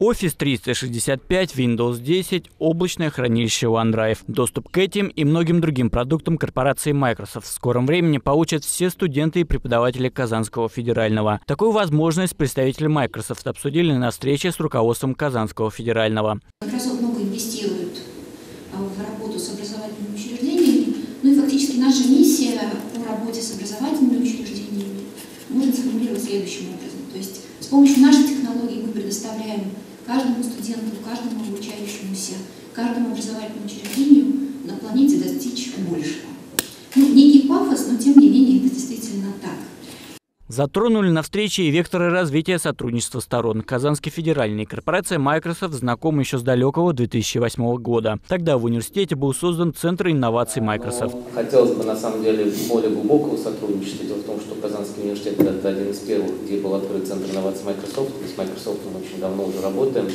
Office 365, Windows 10, облачное хранилище OneDrive. Доступ к этим и многим другим продуктам корпорации Microsoft в скором времени получат все студенты и преподаватели Казанского федерального. Такую возможность представители Microsoft обсудили на встрече с руководством Казанского федерального. Microsoft много инвестирует а, в работу с образовательными учреждениями. Ну и фактически наша миссия по работе с образовательными учреждениями можно сформулировать следующим образом. С помощью наших технологий мы предоставляем каждому студенту, каждому обучающемуся, каждому образовательному учреждению на планете достичь большего. Ну, некий пафос, но тем не менее это действительно так. Затронули на встрече и векторы развития сотрудничества сторон. Казанский федеральный корпорация Microsoft знакома еще с далекого 2008 года. Тогда в университете был создан Центр инноваций Microsoft. Но хотелось бы на самом деле более глубокого сотрудничества. Дело в том, что Казанский университет это один из первых, где был открыт Центр инноваций Microsoft. Мы с Microsoft мы очень давно уже работаем.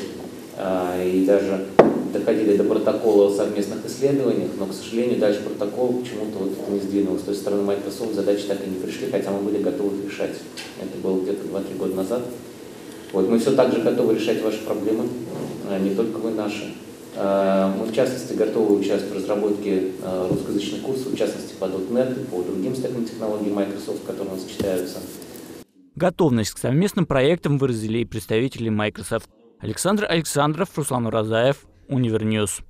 А, и даже доходили до протокола о совместных исследованиях, но, к сожалению, дальше протокол почему-то вот не сдвинулся. То есть, стороны Microsoft задачи так и не пришли, хотя мы были готовы их решать. Это было где-то 2-3 года назад. Вот, мы все так же готовы решать ваши проблемы, а не только вы наши. А, мы, в частности, готовы участвовать в разработке русскоязычных курсов, в частности, по .NET и по другим стекам технологий Microsoft, которые у нас читаются. Готовность к совместным проектам выразили и представители Microsoft. Александр Александров, Руслан Уразаев, Универ Ньюз.